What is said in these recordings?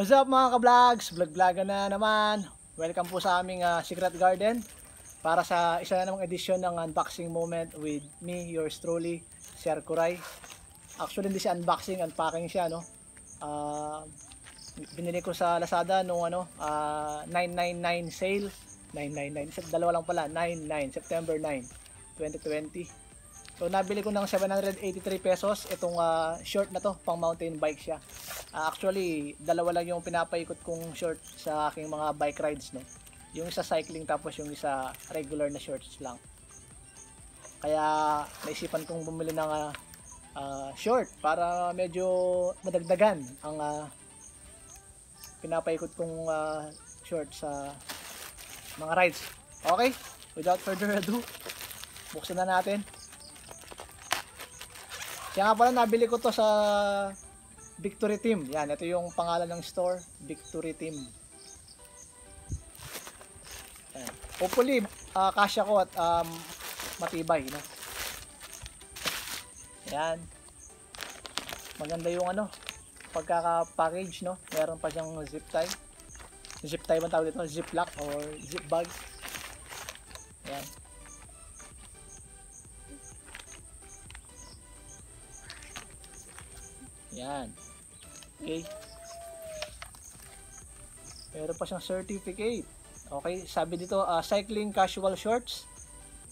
What's up mga ka-vlogs? Vlog-vlogan na naman. Welcome po sa aming ah, Secret Garden para sa isa na namang edisyon ng unboxing moment with me, yours truly, Sir Kuray. Actually hindi siya unboxing, unpacking siya no. Ah, binili ko sa Lazada nung ano, ah, 999 sale. 999, Sa- dalawa lang pala, 99, September 9, 2020. So nabili ko ng 783 pesos itong ah, short na to, pang mountain bike siya. Ah, actually, dalawa lang yung pinapaikot kong short sa aking mga bike rides, no. Yung isa cycling tapos yung isa regular na shorts lang. Kaya naisipan kong bumili ng ah, ah, short para medyo madagdagan ang ah, pinapaikot kong ah, short sa mga rides. Okay, without further ado, buksan na natin. Kaya nga pala nabili ko to sa Victory Team. Yan, ito yung pangalan ng store, Victory Team. Yan. Hopefully, ah, kasya ko at um, matibay, no? Yan. Maganda yung ano, pagkaka-package, no? Meron pa siyang zip tie. Zip tie ba tawag dito? Zip lock or zip bag. Yan. Yan. Okay. Meron pa siyang certificate. Okay, sabi dito, ah, cycling casual shorts,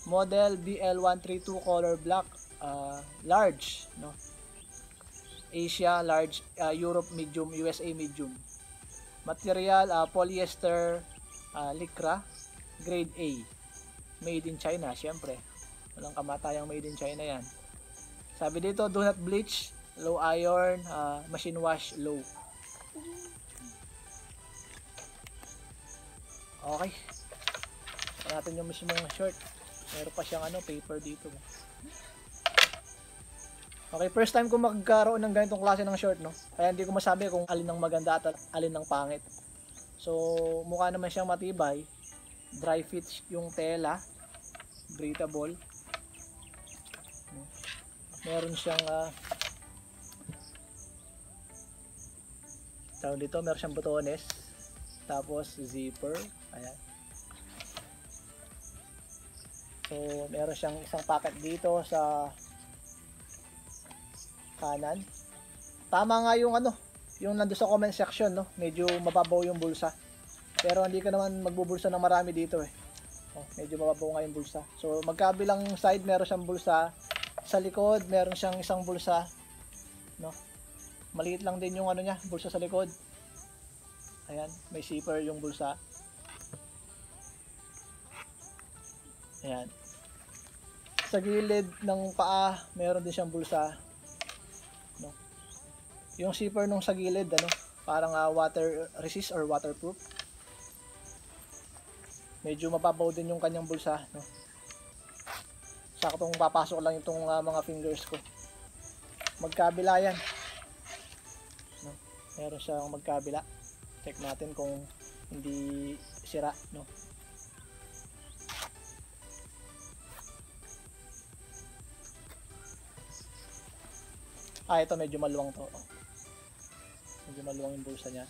model BL132 color black, ah, large, no? Asia large, ah, Europe medium, USA medium. Material ah, polyester ah, lycra, grade A. Made in China, syempre. Walang kamatayang made in China 'yan. Sabi dito, do not bleach, low iron, ah, machine wash, low. Okay. Ito natin yung mismong short. Meron pa siyang ano, paper dito. Okay, first time ko magkaroon ng ganitong klase ng short, no? Kaya hindi ko masabi kung alin ang maganda at alin ang pangit. So, mukha naman siyang matibay. Dry fit yung tela. Breathable. Meron siyang ah, tawag dito, meron siyang botones. Tapos zipper. Ayan. So, meron siyang isang packet dito sa kanan. Tama nga yung ano, yung nando sa comment section, no? Medyo mababaw yung bulsa. Pero hindi ka naman magbubulsa ng marami dito eh. Oh, medyo mababaw nga yung bulsa. So, magkabilang side meron siyang bulsa. Sa likod, meron siyang isang bulsa. No? Maliit lang din yung ano niya, bulsa sa likod. Ayan, may zipper yung bulsa. Ayan. Sa gilid ng paa, meron din siyang bulsa. No? Yung zipper nung sa gilid, ano, parang ah, water resist or waterproof. Medyo mababaw din yung kanyang bulsa, no. Saktong papasok lang itong ah, mga fingers ko. Magkabila yan. Meron siyang magkabila. Check natin kung hindi sira, no. Ah, ito medyo maluwang to. Medyo maluwang yung bulsa niya.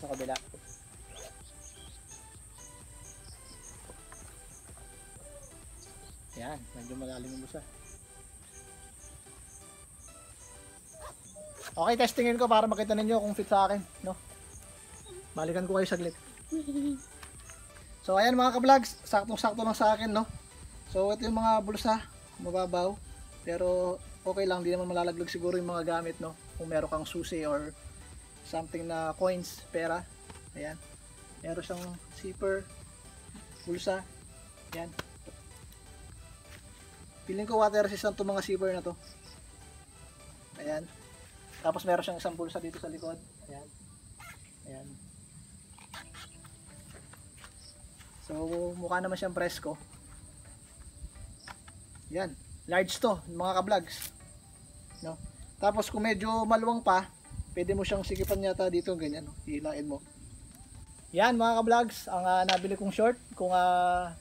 Sa kabila. Yan, medyo malalim yung bulsa. Okay, testingin ko para makita ninyo kung fit sa akin, no? Balikan ko kayo saglit. So, ayan mga ka-vlogs, saktong-sakto lang sa akin, no? So, ito yung mga bulsa, mababaw. Pero, okay lang, di naman malalaglag siguro yung mga gamit, no? Kung meron kang susi or something na coins, pera. Ayan. Meron siyang zipper, bulsa. Ayan. Feeling ko water resistant itong mga zipper na to. Ayan. Tapos meron siyang isang bulsa dito sa likod. Ayan. Ayan. So, mukha naman siyang presko. Yan. Large to, mga ka-vlogs. No? Tapos kung medyo maluwang pa, pwede mo siyang sikipan yata dito, ganyan. No? Hilain mo. Yan mga ka-vlogs, ang ah, nabili kong short. Kung ah,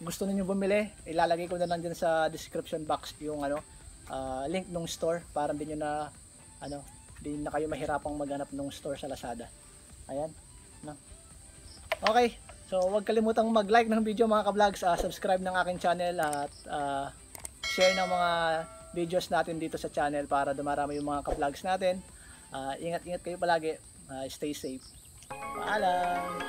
gusto niyo bumili, ilalagay ko na lang dyan sa description box yung ano, ah, link ng store para hindi nyo na ano, Hindi na kayo mahirapang maghanap ng store sa Lazada. Ayan. No? Okay. So, huwag kalimutang mag-like ng video mga ka-vlogs, ah, subscribe ng aking channel at ah, share ng mga videos natin dito sa channel para dumarami yung mga ka-vlogs natin. Ah, ingat-ingat kayo palagi. Ah, stay safe. Paalam!